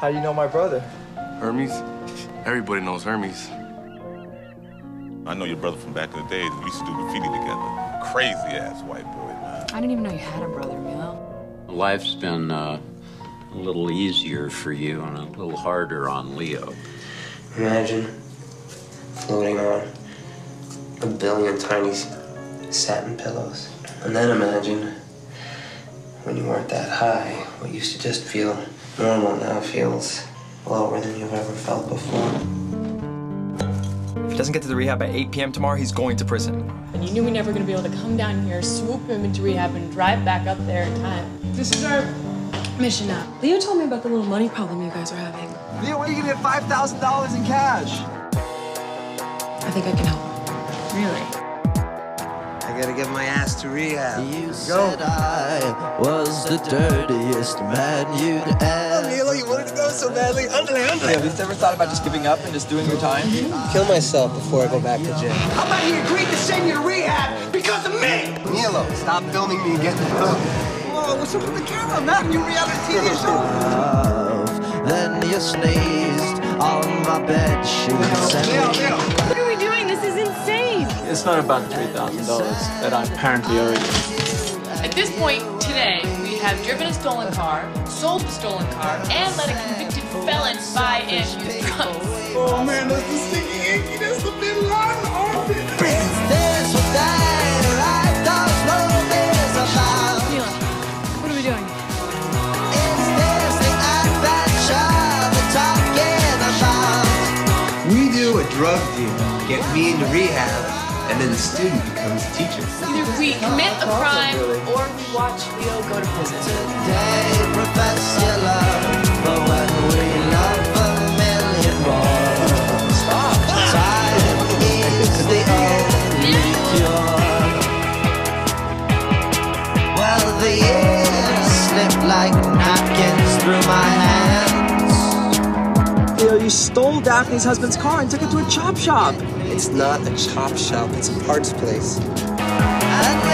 How do you know my brother? Hermes? Everybody knows Hermes. I know your brother from back in the day. We used to do graffiti together. Crazy ass white boy, man. I didn't even know you had a brother, Milo. Life's been uh, a little easier for you and a little harder on Leo. Imagine floating on a billion tiny satin pillows. And then imagine when you weren't that high, what used to just feel normal now feels lower than you've ever felt before. If he doesn't get to the rehab by 8 p.m. tomorrow, he's going to prison. And you knew we never going to be able to come down here, swoop him into rehab, and drive back up there in time. This is our mission now. Leo told me about the little money problem you guys are having. Leo, when are you gonna get $5,000 in cash? I think I can help. Really? I gotta get my ass to rehab. You said I was the dirtiest man you'd oh, ever. Milo, you wanted to go so badly. Andale, Leo, andale. have you ever thought about just giving up and just doing your time? Kill myself before I go back to jail. How about he agreed to send you to rehab because of me? Milo, stop filming me getting hooked. Whoa, what's up with the camera, man? You reality TV show. Then you sneezed on my bed sheets and Leo, Leo. It's not about the $3,000 that I apparently owe you. At this point today, we have driven a stolen car, sold the stolen car, and let a convicted felon buy and use drugs. Oh man, that's the sticky icky. That's the Bin Laden armpit. This was that I don't know this about. Milo, what are we doing? Is this the adventure we're talking about? We do a drug deal, get me into rehab, and then the student becomes a teacher. Either we commit a crime or we watch Leo go to prison. Today profess your love, but when we love a million more, stop. Time is the only cure. Well, the years slip like napkins through my hands. Leo, you stole Daphne's husband's car and took it to a chop shop. It's not a chop shop, it's a parts place. And